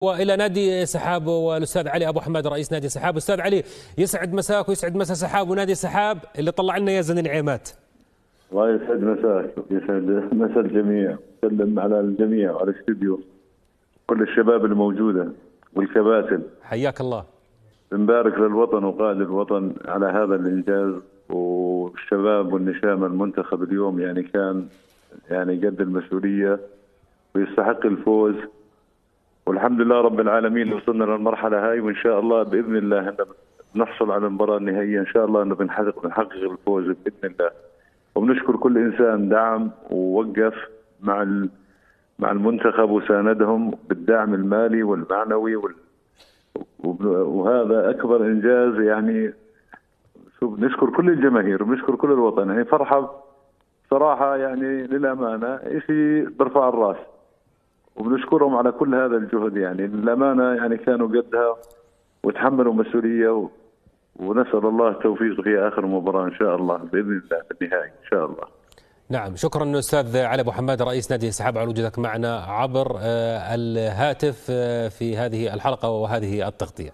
وإلى نادي سحاب والأستاذ علي أبو حماد رئيس نادي سحاب. أستاذ علي يسعد مساك ويسعد مسا سحاب ونادي سحاب اللي طلع لنا يزن النعيمات الله يسعد مساك يسعد مسا الجميع سلم على الجميع وعلى الاستديو كل الشباب الموجودة والكباتن. حياك الله. بنبارك للوطن وقائد الوطن على هذا الإنجاز. والشباب والنشام المنتخب اليوم يعني كان يعني قد المسؤولية ويستحق الفوز. والحمد لله رب العالمين وصلنا للمرحلة هاي وإن شاء الله بإذن الله نحصل على المباراة النهائية. إن شاء الله إنه بنحقق بنحقق الفوز بإذن الله. وبنشكر كل إنسان دعم ووقف مع مع المنتخب وساندهم بالدعم المالي والمعنوي وال وهذا أكبر إنجاز يعني. شوف نشكر كل الجماهير ونشكر كل الوطن. يعني فرحه صراحة يعني للأمانة شيء برفع الرأس. وبنشكرهم على كل هذا الجهد يعني للأمانة يعني كانوا قدها وتحملوا مسؤولية. ونسأل الله التوفيق في آخر مباراة إن شاء الله بإذن الله في النهايه إن شاء الله. نعم شكرا أستاذ علي أبو حماد رئيس نادي السحاب على وجودك معنا عبر الهاتف في هذه الحلقة وهذه التغطية.